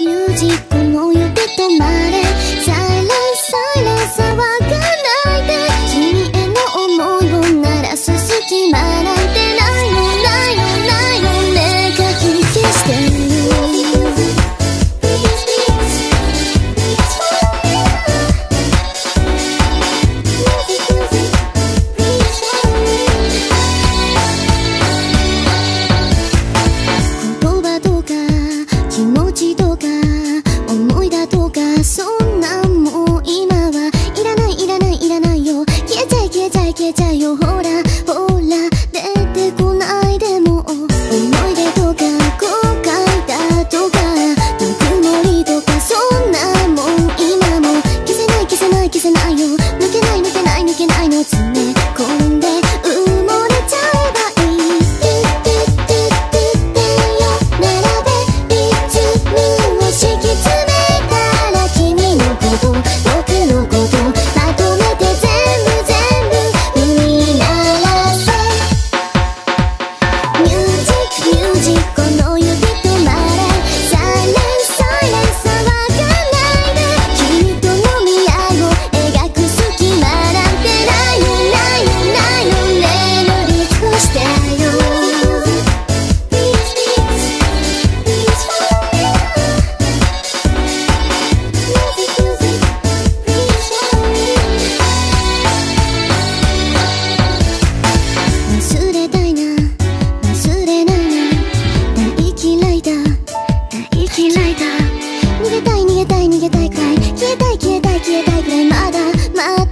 music。けない熱咲いた。逃げたい逃げたい逃げたいくらい。消えたい消えたい消えたいくらいまだまだ